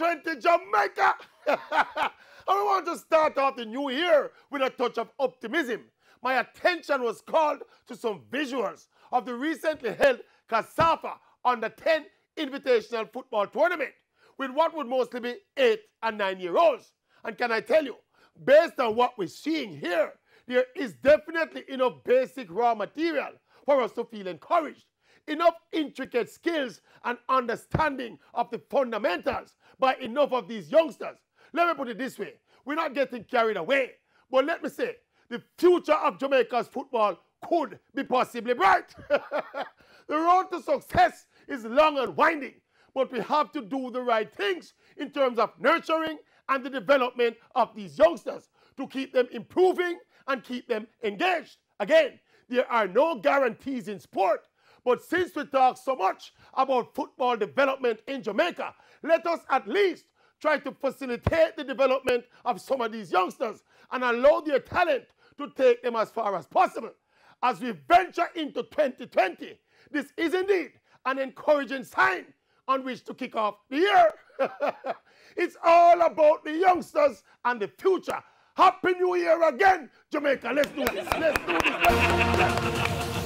Jamaica. I want to start off the new year with a touch of optimism. My attention was called to some visuals of the recently held KSAFA Under 10 Invitational Football Tournament with what would mostly be 8 and 9 year olds. And can I tell you, based on what we're seeing here, there is definitely enough basic raw material for us to feel encouraged. Enough intricate skills and understanding of the fundamentals by enough of these youngsters. Let me put it this way we're not getting carried away. But let me say, the future of Jamaica's football could be possibly bright. the road to success is long and winding, but we have to do the right things in terms of nurturing and the development of these youngsters to keep them improving and keep them engaged. Again, there are no guarantees in sport, but since we talk so much about football development in Jamaica, let us at least try to facilitate the development of some of these youngsters and allow their talent to take them as far as possible. As we venture into 2020, this is indeed an encouraging sign on which to kick off the year. it's all about the youngsters and the future. Happy New Year again, Jamaica. Let's do this. Let's do this. Let's do this.